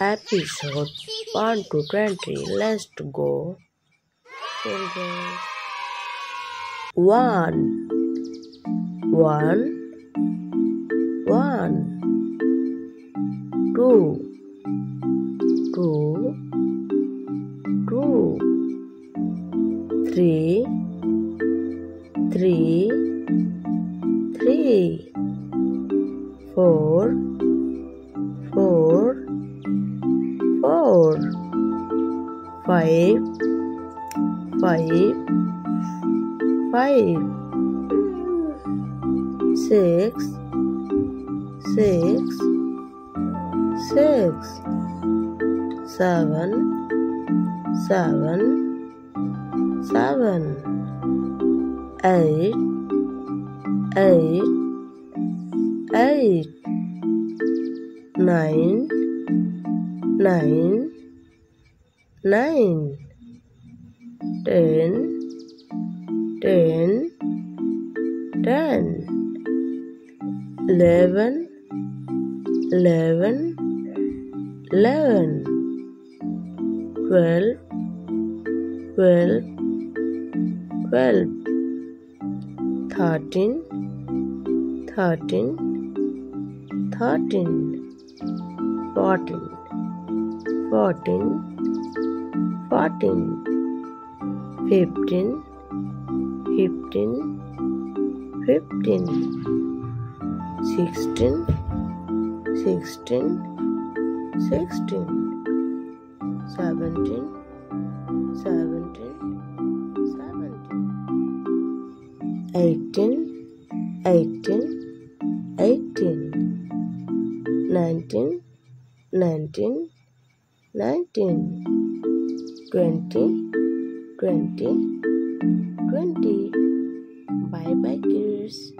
episode 1 to 20. Let's go. Children. 1 1 1 2 2 2 3 3 3 4 4 5 5 5 6 6 6 7 7 7 8 8 8 9 9 9 10 10 10 11 11 11 12 12 12 13 13 13 14 14 14 15 15 15 16 16 16 17 17 17 18 18 18 19 19 19 20 20 20 bye bye kids